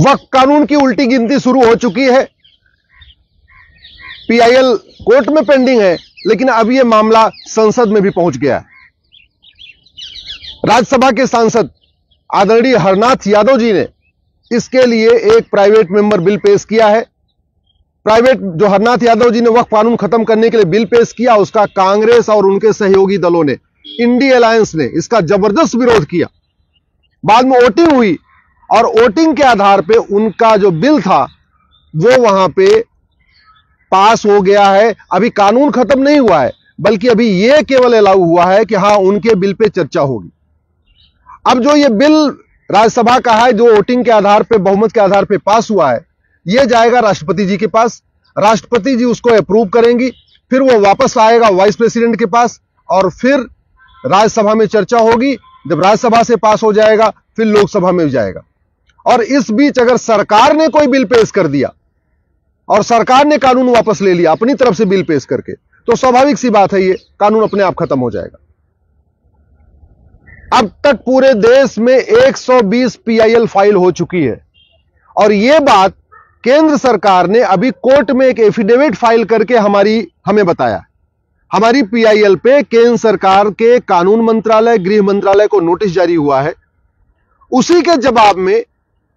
वक्त कानून की उल्टी गिनती शुरू हो चुकी है। पीआईएल कोर्ट में पेंडिंग है, लेकिन अब यह मामला संसद में भी पहुँच गया राज्यसभा के सांसद आदरणीय हरनाथ यादव जी ने इसके लिए एक प्राइवेट मेंबर बिल पेश किया है। प्राइवेट जो हरनाथ यादव जी ने वक्त कानून खत्म करने के लिए बिल पेश किया, उसका कांग्रेस और उनके सहयोगी दलों ने इंडी अलायंस ने इसका ज़बरदस्त विरोध किया। बाद में वोटिंग हुई और वोटिंग के आधार पे उनका जो बिल था, वो वहाँ पे पास हो गया है। अभी कानून खत्म नहीं हुआ है, बल्कि अभी ये केवल अलाउ हुआ है कि हाँ, उनके बिल पे चर्चा होगी। अब जो ये बिल राज्यसभा का है, जो वोटिंग के आधार पे, बहुमत के आधार पे पास हुआ है, ये जाएगा राष्ट्रपति जी के पास। राष्ट्रपति जी उसको अप्रूव करेंगी, फिर वो वापस आएगा वाइस प्रेसिडेंट के पास, और फिर राज्यसभा में चर्चा होगी। जब राज्यसभा से पास हो जाएगा, फिर लोकसभा में भी जाएगा। और इस बीच अगर सरकार ने कोई बिल पेश कर दिया और सरकार ने कानून वापस ले लिया अपनी तरफ़ से बिल पेश करके तो स्वाभाविक सी बात है ये, कानून अपने आप खत्म हो जाएगा। अब तक पूरे देश में 120 पीआईएल फ़ाइल हो चुकी है। और यह बात केंद्र सरकार ने अभी कोर्ट में एक एफिडेविट फ़ाइल करके हमारी, हमें बताया। हमारी पीआईएल पे केंद्र सरकार के कानून मंत्रालय, गृह मंत्रालय को नोटिस जारी हुआ है। उसी के जवाब में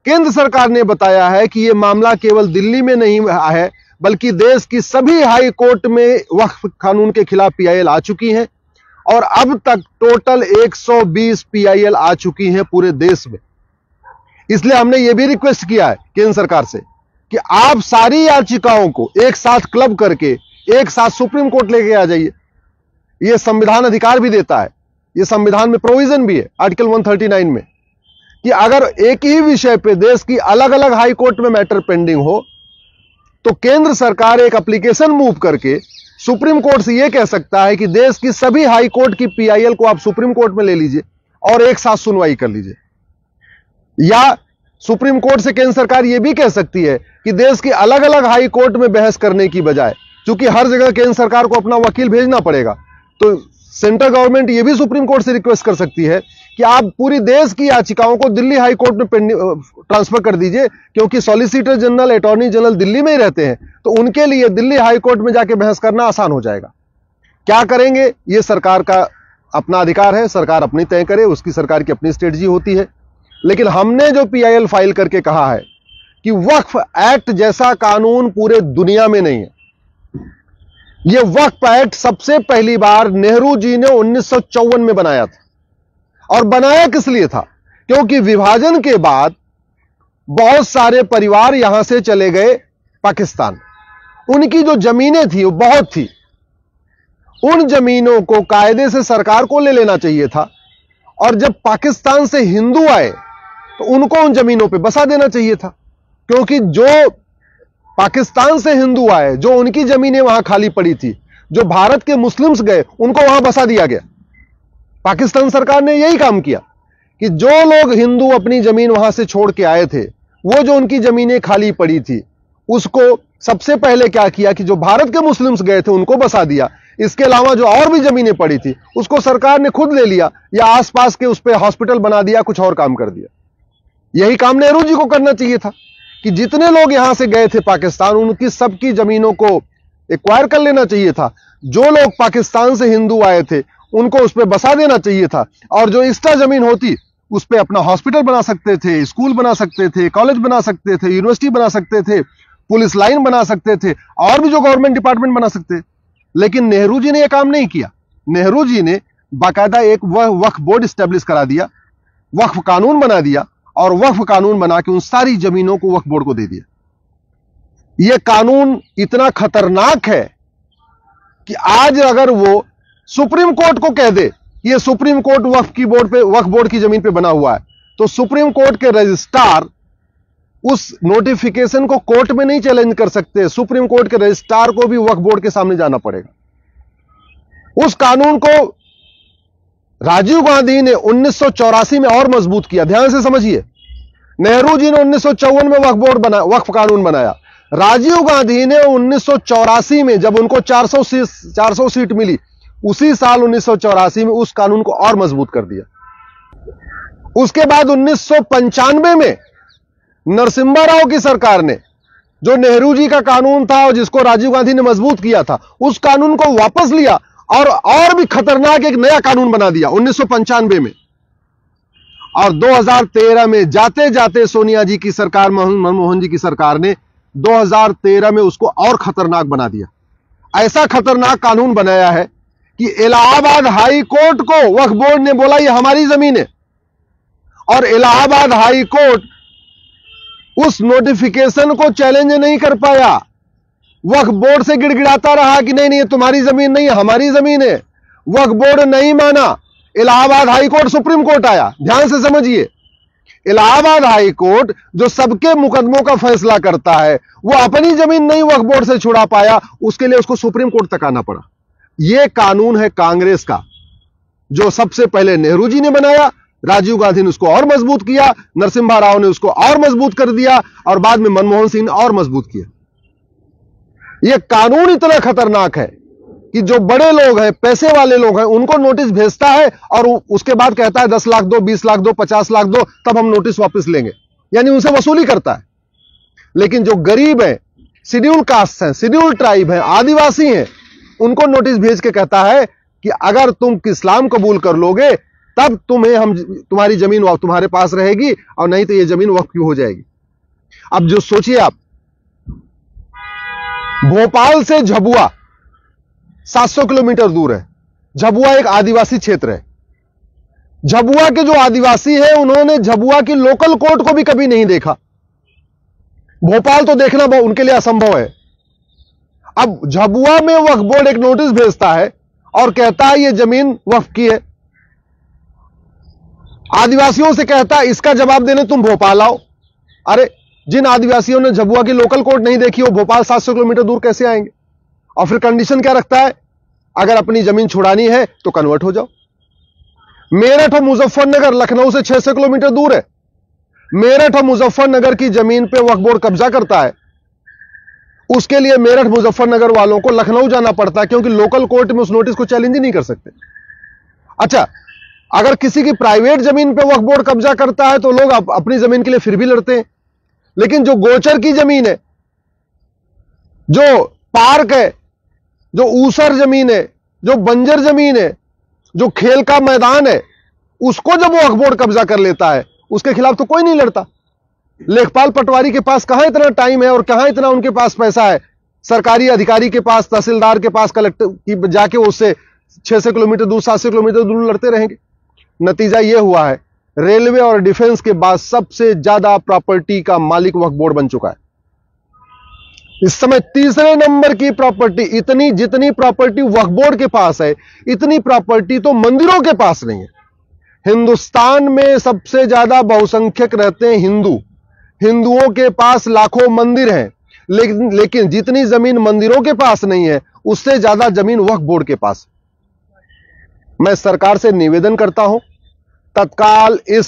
केंद्र सरकार ने बताया है कि यह मामला केवल दिल्ली में नहीं है, बल्कि देश की सभी हाई कोर्ट में वक्फ कानून के खिलाफ पीआईएल आ चुकी हैं और अब तक टोटल 120 पीआईएल आ चुकी हैं पूरे देश में। इसलिए हमने यह भी रिक्वेस्ट किया है केंद्र सरकार से कि आप सारी याचिकाओं को एक साथ क्लब करके, एक साथ सुप्रीम कोर्ट लेके आ जाइए। यह संविधान अधिकार भी देता है यह संविधान में प्रोविज़न भी है आर्टिकल 139 में। कि अगर एक ही विषय पे देश की अलग अलग हाई कोर्ट में मैटर पेंडिंग हो तो केंद्र सरकार एक एप्लीकेशन मूव करके सुप्रीम कोर्ट से यह कह सकता है कि देश की सभी हाई कोर्ट की पीआईएल को आप सुप्रीम कोर्ट में ले लीजिए और एक साथ सुनवाई कर लीजिए। या सुप्रीम कोर्ट से केंद्र सरकार यह भी कह सकती है कि देश की अलग अलग हाई कोर्ट में बहस करने की बजाय क्योंकि हर जगह केंद्र सरकार को अपना वकील भेजना पड़ेगा तो सेंट्रल गवर्नमेंट यह भी सुप्रीम कोर्ट से रिक्वेस्ट कर सकती है कि आप पूरी देश की याचिकाओं को दिल्ली हाई कोर्ट में ट्रांसफ़र कर दीजिए, क्योंकि solicitor general attorney general Delhi में ही रहते हैं तो उनके लिए दिल्ली हाई कोर्ट में जाके बहस करना आसान हो जाएगा। क्या करेंगे? ये सरकार का अपना अधिकार है, सरकार अपनी तय करे, उसकी सरकार की अपनी स्ट्रेटजी होती है। लेकिन हमने जो पीआईएल फ़ाइल करके कहा है कि वक्फ एक्ट जैसा कानून पूरे दुनिया में नहीं है। यह वक्फ एक्ट सबसे पहली बार नेहरू जी ने उन्नीस में बनाया था। और बनाया किस लिए था? क्योंकि विभाजन के बाद बहुत सारे परिवार यहाँ से चले गए पाकिस्तान। उनकी जो जमीनें थी, वो बहुत थी। उन जमीनों को कायदे से सरकार को ले लेना चाहिए था। और जब पाकिस्तान से हिंदू आए तो उनको उन जमीनों पे बसा देना चाहिए था। क्योंकि जो पाकिस्तान से हिंदू आए, जो उनकी जमीनें वहाँ खाली पड़ी थी, जो भारत के मुस्लिम्स गए, उनको वहाँ बसा दिया गया। पाकिस्तान सरकार ने यही काम किया कि जो लोग हिंदू अपनी ज़मीन वहाँ से छोड़ के आए थे, वो जो उनकी जमीनें खाली पड़ी थी, उसको सबसे पहले क्या किया कि जो भारत के मुस्लिम्स गए थे, उनको बसा दिया। इसके अलावा जो और भी जमीनें पड़ी थी, उसको सरकार ने खुद ले लिया या आसपास के उस पर हॉस्पिटल बना दिया, कुछ और काम कर दिया। यही काम नेहरू जी को करना चाहिए था कि जितने लोग यहाँ से गए थे पाकिस्तान, उनकी सबकी जमीनों को एक्वायर कर लेना चाहिए था। जो लोग पाकिस्तान से हिंदू आए थे उनको उस पर बसा देना चाहिए था। और जो एक्स्ट्रा ज़मीन होती, उस पर अपना हॉस्पिटल बना सकते थे, स्कूल बना सकते थे, कॉलेज बना सकते थे, यूनिवर्सिटी बना सकते थे, पुलिस लाइन बना सकते थे, और भी जो गवर्नमेंट डिपार्टमेंट बना सकते। लेकिन नेहरू जी ने यह काम नहीं किया। नेहरू जी ने बाकायदा एक वह वक्फ बोर्ड स्टेब्लिश करा दिया, वक्फ कानून बना दिया, और वक्फ कानून बना के उन सारी जमीनों को वक्फ बोर्ड को दे दिया। यह कानून इतना खतरनाक है कि आज अगर वो सुप्रीम कोर्ट को कह दे ये सुप्रीम कोर्ट वक्फ की बोर्ड पे, वक्फ बोर्ड की ज़मीन पे बना हुआ है। तो सुप्रीम कोर्ट के रजिस्ट्रार उस नोटिफिकेशन को कोर्ट में नहीं चैलेंज कर सकते। सुप्रीम कोर्ट के रजिस्ट्रार को भी वक्फ बोर्ड के सामने जाना पड़ेगा। उस कानून को राजीव गांधी ने उन्नीस सौ चौरासी में और मज़बूत किया। ध्यान से समझिए। नेहरू जी ने उन्नीस में वक्फ बोर्ड बना, वक्फ कानून बनाया। राजीव गांधी ने उन्नीस सौ चौरासी में जब उनको 400 सीट 400 सीट मिली उसी साल उन्नीस सौ चौरासी में उस कानून को और मज़बूत कर दिया। उसके बाद उन्नीस सौ पंचानवे में नरसिम्हा राव की सरकार ने, जो नेहरू जी का कानून था और जिसको राजीव गांधी ने मज़बूत किया था, उस कानून को वापस लिया और और भी खतरनाक एक नया कानून बना दिया उन्नीस सौ पंचानवे में। और 2013 में जाते जाते सोनिया जी की सरकार मनमोहन जी की सरकार ने 2013 में उसको और खतरनाक बना दिया। ऐसा खतरनाक कानून बनाया है कि इलाहाबाद हाई कोर्ट को वक्फ बोर्ड ने बोला, ये हमारी ज़मीन है। और इलाहाबाद हाई कोर्ट उस नोटिफिकेशन को चैलेंज नहीं कर पाया। वक्फ बोर्ड से गिड़गिड़ाता रहा कि नहीं नहीं, ये तुम्हारी ज़मीन नहीं है, हमारी ज़मीन है। वक्फ बोर्ड नहीं माना। Allahabad high court supreme court आया। ध्यान से समझिए। इलाहाबाद हाई कोर्ट जो सबके मुकदमों का फैसला करता है, वो अपनी ज़मीन नहीं वक्फ बोर्ड से छुड़ा पाया। उसके लिए उसको सुप्रीम कोर्ट तक आना पड़ा। यह कानून है कांग्रेस का, जो सबसे पहले नेहरू जी ने बनाया, राजीव गांधी ने उसको और मज़बूत किया, नरसिम्हा राव ने उसको और मज़बूत कर दिया, और बाद में मनमोहन सिंह ने और मज़बूत किया यह कानून इतना खतरनाक है कि जो बड़े लोग हैं, पैसे वाले लोग हैं, उनको नोटिस भेजता है, और उसके बाद कहता है, दस लाख दो, बीस लाख दो, पचास लाख दो, तब हम नोटिस वापस लेंगे। यानी उनसे वसूली करता है। लेकिन जो गरीब है, शेड्यूल कास्ट हैं, शेड्यूल ट्राइब हैं, आदिवासी हैं उनको नोटिस भेज के कहता है कि अगर तुम इस्लाम कबूल कर लोगे, तब तुम्हें हम तुम्हारी ज़मीन तुम्हारे पास रहेगी और नहीं तो ये ज़मीन वक्त क्यों हो जाएगी। अब जो सोचिए आप, भोपाल से झबुआ 700 किलोमीटर दूर है। झबुआ एक आदिवासी क्षेत्र है। झबुआ के जो आदिवासी है, उन्होंने झबुआ की लोकल कोर्ट को भी कभी नहीं देखा। भोपाल तो देखना उनके लिए असंभव है। अब झबुआ में वक्फ बोर्ड एक नोटिस भेजता है और कहता है, ये ज़मीन वक्फ की है। आदिवासियों से कहता है, इसका जवाब देने तुम भोपाल आओ। अरे, जिन आदिवासियों ने झबुआ की लोकल कोर्ट नहीं देखी, वो भोपाल 700 किलोमीटर दूर कैसे आएँगे? और फिर कंडीशन क्या रखता है? अगर अपनी ज़मीन छुड़ानी है तो कन्वर्ट हो जाओ। मेरठ और मुजफ्फरनगर लखनऊ से 600 किलोमीटर दूर है। मेरठ और मुजफ्फरनगर की ज़मीन पे वक्फ बोर्ड कब्जा करता है। उसके लिए मेरठ मुजफ्फरनगर वालों को लखनऊ जाना पड़ता है, क्योंकि लोकल कोर्ट में उस नोटिस को चैलेंज ही नहीं कर सकते। अच्छा अगर किसी की प्राइवेट ज़मीन पे वक्फ बोर्ड कब्जा करता है तो लोग अपनी ज़मीन के लिए फिर भी लड़ते हैं। लेकिन जो गोचर की ज़मीन है, जो पार्क है, जो ऊसर ज़मीन है, जो बंजर ज़मीन है, जो खेल का मैदान है, उसको जब वो अखबोर्ड कब्जा कर लेता है, उसके खिलाफ तो कोई नहीं लड़ता। लेखपाल पटवारी के पास कहाँ इतना टाइम है और कहाँ इतना उनके पास पैसा है? सरकारी अधिकारी के पास, तहसीलदार के पास, कलेक्टर की जाके उससे 600 किलोमीटर दूर 700 किलोमीटर दूर लड़ते रहेंगे। नतीजा यह हुआ है, रेलवे और डिफेंस के बाद सबसे ज़्यादा प्रॉपर्टी का मालिक वक्फ बोर्ड बन चुका है। इस समय तीसरे नंबर की प्रॉपर्टी, इतनी जितनी प्रॉपर्टी वक्फ बोर्ड के पास है, इतनी प्रॉपर्टी तो मंदिरों के पास नहीं है। हिंदुस्तान में सबसे ज़्यादा बहुसंख्यक रहते हैं हिंदू। हिंदुओं के पास लाखों मंदिर हैं, लेकिन लेकिन जितनी ज़मीन मंदिरों के पास नहीं है, उससे ज़्यादा ज़मीन वक्फ बोर्ड के पास मैं सरकार से निवेदन करता हूँ, तत्काल इस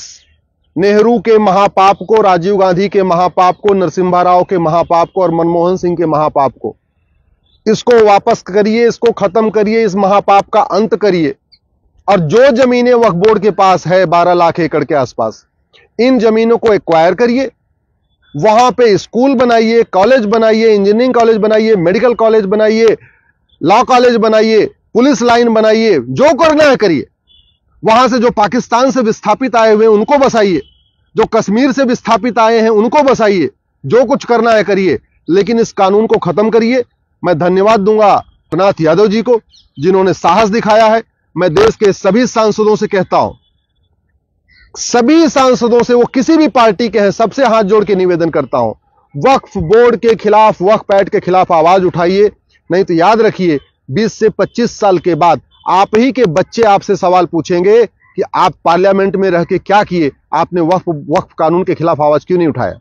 नेहरू के महापाप को, राजीव गांधी के महापाप को, नरसिम्हा राव के महापाप को और मनमोहन सिंह के महापाप को, इसको वापस करिए, इसको खत्म करिए, इस महापाप का अंत करिए। और जो जमीनें वक्फ बोर्ड के पास है 12 लाख एकड़ के आसपास, इन जमीनों को एक्वायर करिए वहाँ पे स्कूल बनाइए, कॉलेज बनाइए, इंजीनियरिंग कॉलेज बनाइए, मेडिकल कॉलेज बनाइए, लॉ कॉलेज बनाइए, पुलिस लाइन बनाइए, जो करना है करिए। वहाँ से जो पाकिस्तान से विस्थापित आए हुए उनको बसाइए। जो कश्मीर से विस्थापित आए हैं, उनको बसाइए। जो कुछ करना है करिए, लेकिन इस कानून को खत्म करिए। मैं धन्यवाद दूँगा नाथ यादव जी को, जिन्होंने साहस दिखाया है। मैं देश के सभी सांसदों से कहता हूँ सभी सांसदों से वो किसी भी पार्टी के हैं, सबसे हाथ जोड़ के निवेदन करता हूँ, वक्फ बोर्ड के खिलाफ, वक्फ पैट के खिलाफ आवाज़ उठाइए, नहीं तो याद रखिए 20 से 25 साल के बाद आप ही के बच्चे आपसे सवाल पूछेंगे कि आप पार्लियामेंट में रह के क्या किए, आपने वक्फ वक्फ कानून के खिलाफ आवाज़ क्यों नहीं उठाया?